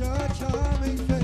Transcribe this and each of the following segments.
such a charming face.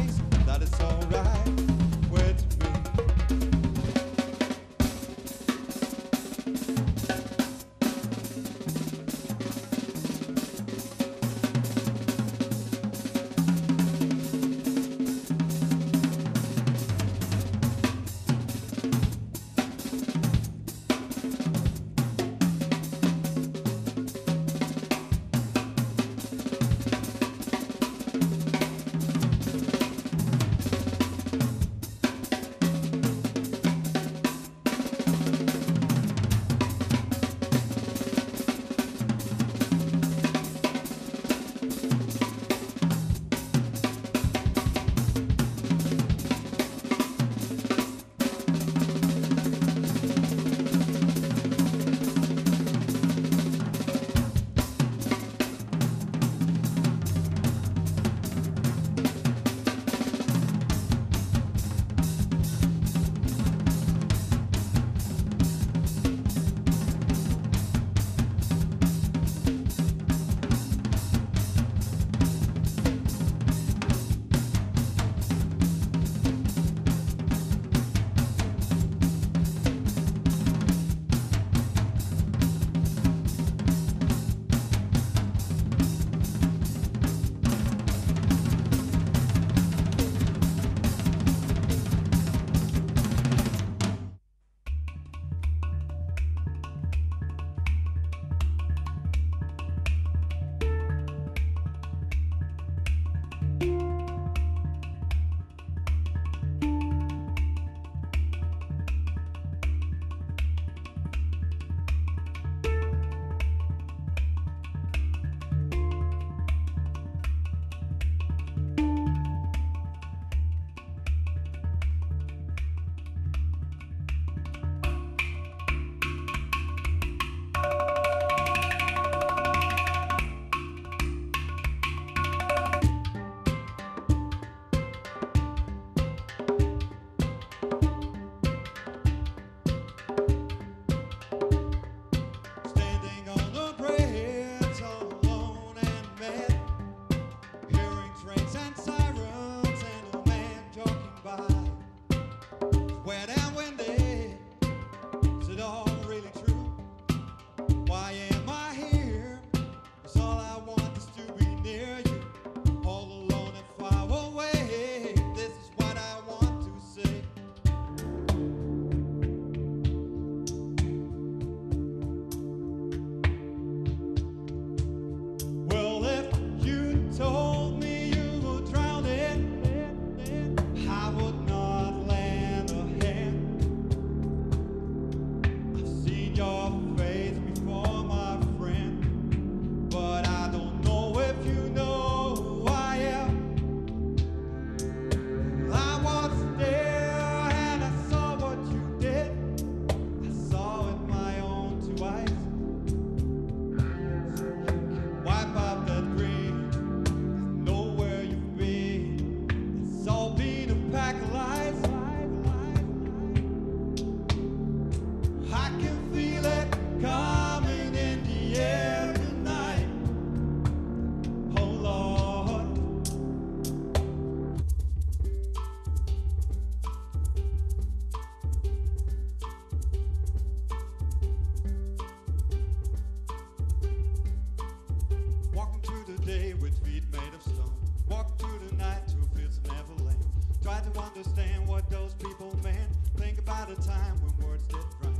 Tried to understand what those people meant. Think about a time when words did rhyme.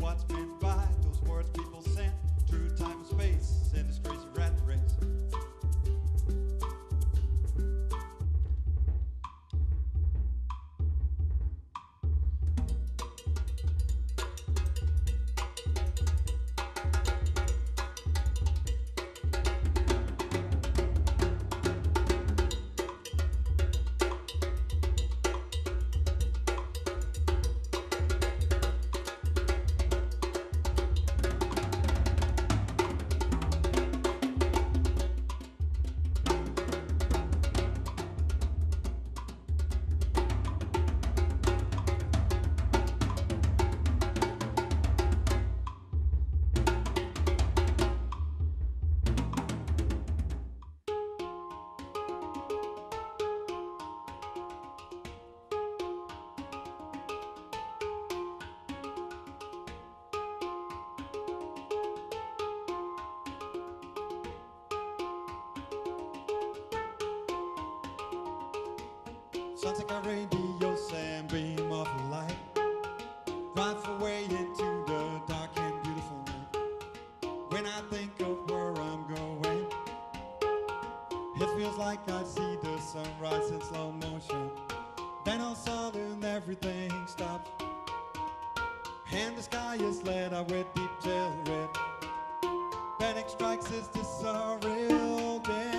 What's meant Sounds like a radio sand beam of light. Drive away into the dark and beautiful night. When I think of where I'm going, it feels like I see the sunrise in slow motion. Then all of a sudden everything stops. And the sky is lit up with deep chill red. Panic strikes is this a real damn.